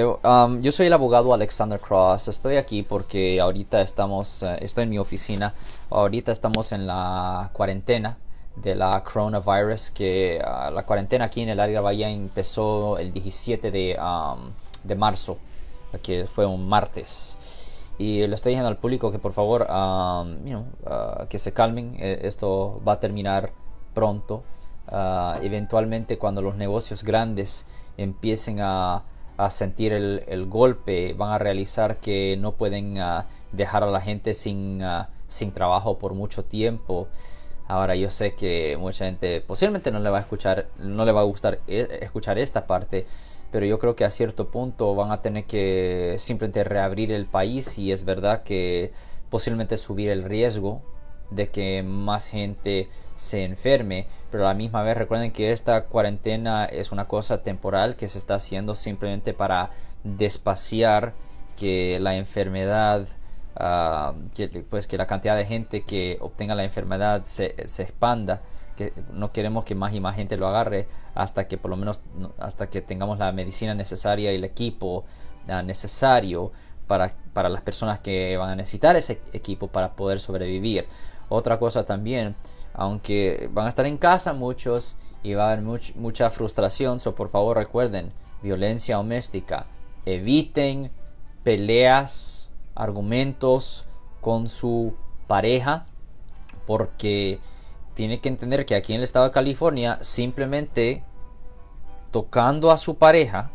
um, yo soy el abogado Alexander Cross. Estoy aquí porque ahorita estamos, eh, estoy en mi oficina. Ahorita estamos en la cuarentena de la coronavirus, que ah, la cuarentena aquí en el área de Bahía empezó el 17 de, um, de marzo, que fue un martes. Y le estoy diciendo al público que por favor, um, uh, que se calmen. Eh, esto va a terminar pronto. Uh, eventualmente cuando los negocios grandes empiecen a, sentir el, golpe, van a realizar que no pueden uh, dejar a la gente sin, sin trabajo por mucho tiempo. Ahora yo sé que mucha gente posiblemente no le va a escuchar, no le va a gustar eh, escuchar esta parte, pero yo creo que a cierto punto van a tener que simplemente reabrir el país y es verdad que posiblemente subir el riesgo de que más gente se enferme, pero a la misma vez recuerden que esta cuarentena es una cosa temporal que se está haciendo simplemente para despaciar que la enfermedad uh, que, pues que la cantidad de gente que obtenga la enfermedad se, se expanda que no queremos que más y más gente lo agarre hasta que por lo menos hasta que tengamos la medicina necesaria y el equipo uh, necesario para, para las personas que van a necesitar ese equipo para poder sobrevivir. Otra cosa también, aunque van a estar en casa muchos y va a haber mucha frustración, so por favor recuerden, violencia doméstica, eviten peleas, argumentos con su pareja, porque tiene que entender que aquí en el estado de California simplemente tocando a su pareja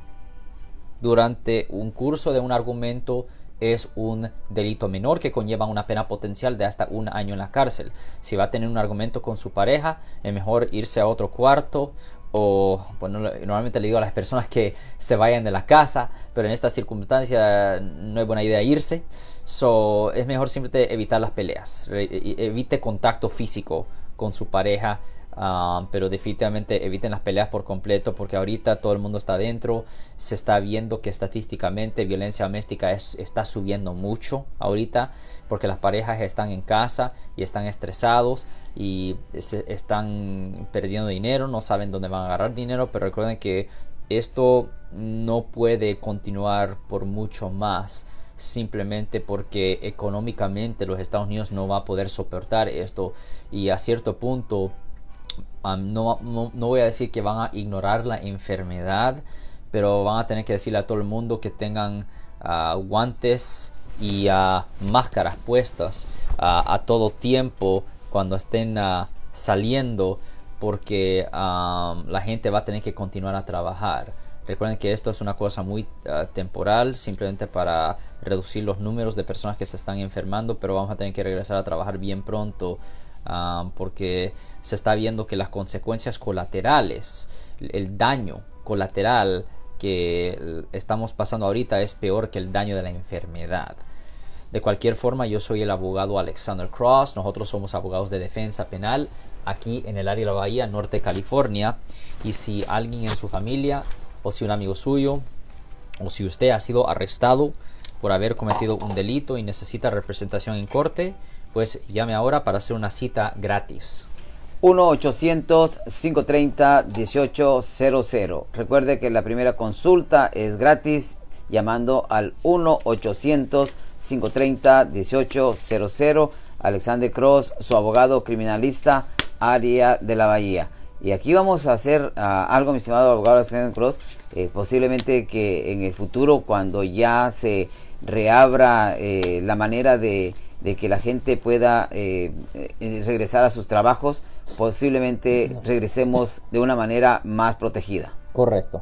durante un curso de un argumento es un delito menor que conlleva una pena potencial de hasta un año en la cárcel. Si va a tener un argumento con su pareja, es mejor irse a otro cuarto o bueno, normalmente le digo a las personas que se vayan de la casa, pero en esta circunstancia no es buena idea irse. So, es mejor simplemente evitar las peleas, evite contacto físico con su pareja, um, pero definitivamente eviten las peleas por completo porque ahorita todo el mundo está adentro, se está viendo que estadísticamente violencia doméstica está subiendo mucho ahorita porque las parejas están en casa y están estresados y están perdiendo dinero, no saben dónde van a agarrar dinero, pero recuerden que esto no puede continuar por mucho más simplemente porque económicamente los Estados Unidos no va a poder soportar esto. Y a cierto punto no, no, voy a decir que van a ignorar la enfermedad pero van a tener que decirle a todo el mundo que tengan ah, guantes y uh, máscaras puestas ah, a todo tiempo cuando estén saliendo porque la gente va a tener que continuar a trabajar. Recuerden que esto es una cosa muy ah, temporal, simplemente para reducir los números de personas que se están enfermando, pero vamos a tener que regresar a trabajar bien pronto ah, porque se está viendo que las consecuencias colaterales, el daño colateral que estamos pasando ahorita es peor que el daño de la enfermedad. De cualquier forma, yo soy el abogado Alexander Cross. Nosotros somos abogados de defensa penal aquí en el área de la Bahía, Norte California. Y si alguien en su familia o si un amigo suyo o si usted ha sido arrestado por haber cometido un delito y necesita representación en corte, pues llame ahora para hacer una cita gratis. 1-800-530-1800. Recuerde que la primera consulta es gratis llamando al 1-800-530-1800. Alexander Cross, su abogado criminalista, área de la Bahía. Y aquí vamos a hacer ah, algo, mi estimado abogado Alexander Cross, eh, posiblemente que en el futuro, cuando ya se reabra eh, la manera de, que la gente pueda eh, regresar a sus trabajos, posiblemente regresemos de una manera más protegida. Correcto.